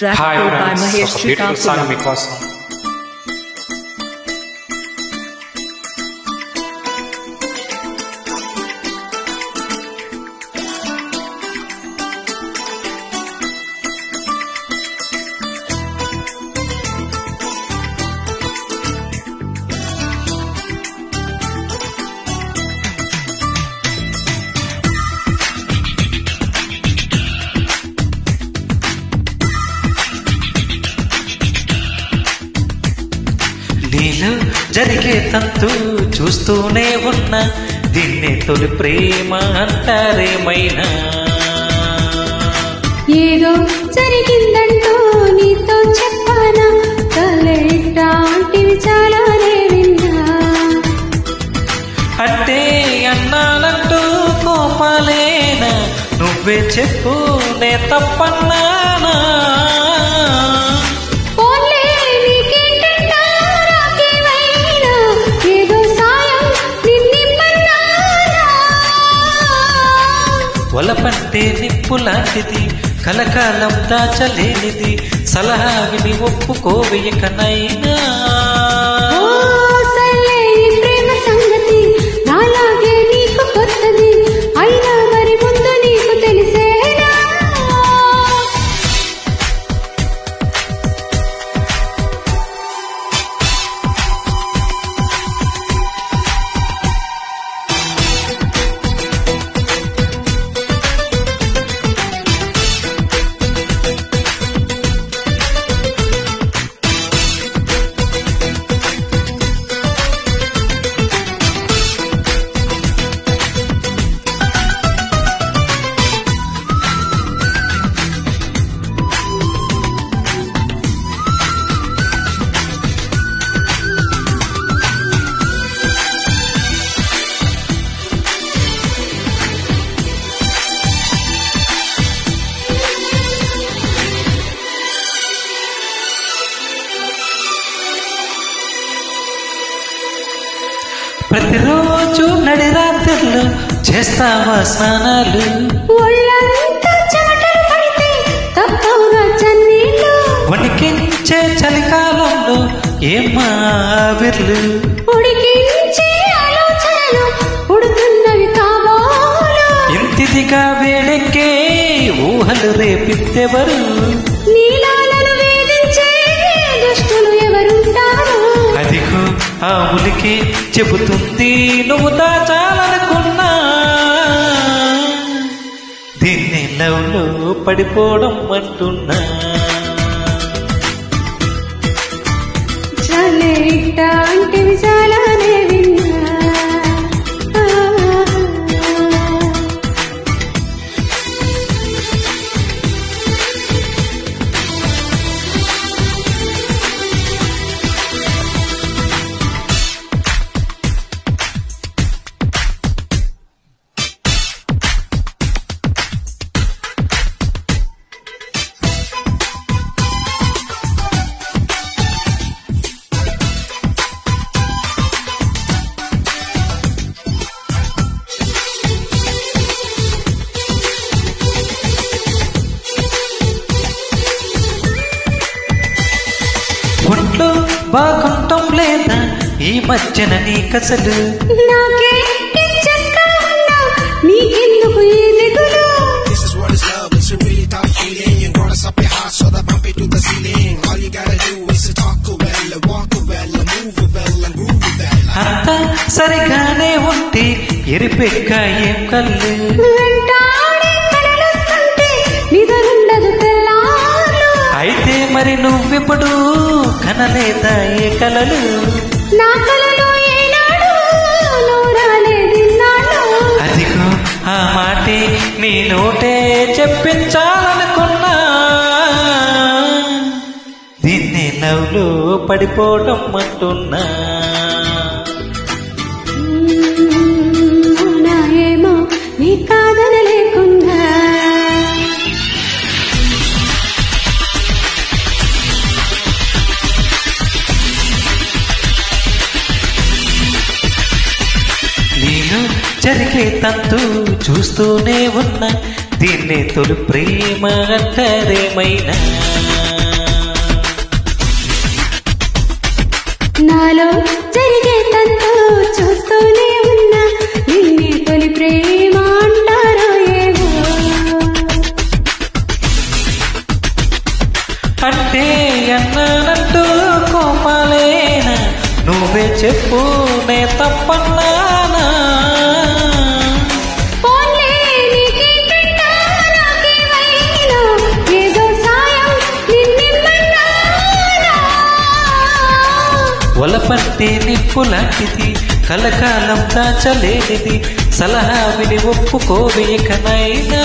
track by Mahesh Srikant. నీలో జరిగే తంతు చూస్తూనే ఉన్నా. దీన్ని తొలి ప్రేమ అంటారేమైనా? ఏదో జరిగిందంటూ నీతో చెప్పానా? తలెట్టాంటివి చాలానే విన్నా. అంటే అన్నానంటూ కోపాలేనా? నువ్వే చెప్పు నే తప్పన్నానా? నిప్పు లాంటిది కలకాలం దాచలేనిది సలహా విని ఒప్పుకోవేయకనైనా ప్రతిరోజు నడిరాత్రులు చేస్తావా స్నానాలు? వణికించే చలికాలంలో ఏమా ఆవిర్లు? ఇంతిదిగా వేడెక్కే ఊహలు రేపిత్తెవరు? నీలాలను ఆ ఉలికి చెబుతుంది నువ్వు దాచాలనుకున్నా దీన్ని లవ్లో పడిపోవడం అంటున్నా. అంటే చాలానే బాగుంటాం లేదా ఈ మధ్యన నీకసలు నాకే ఎంచక్కా ఉన్నా నీకెందుకు ఈ దిగులు This is what is love, it's a really tough feeling. You gonna stop your heart so that bump it to the ceiling. All you gotta do is to talk well, walk well, move well, and groove well. అంతా సరిగానే ఉంటే ఎరిపెక్క ఏం కళ్ళు మరి నువ్వెప్పుడు కనలేదా ఏ కలలు? నా కలలో అదిగో ఆ మాటే నీ నోటే చెప్పించాలనుకున్నా. దీన్ని లవ్లో పడిపోవడం అంటున్నా. జరిగే తంతు చూస్తూనే ఉన్న. దీన్ని తొలి ప్రేమ అంటారేమైనా? నాలో జరిగే తంతు చూస్తూనే ఉన్న. దీన్ని తొలి ప్రేమ అంటారో ఏమో. అంటే అన్నానంటూ కోపాలేనా? నువ్వే చెప్పు నే తప్పన్నానా? లాంటి నిప్పు లాంటిది కలకాలం దాచలేనిది సలహా విని ఒప్పుకోవేకనైనా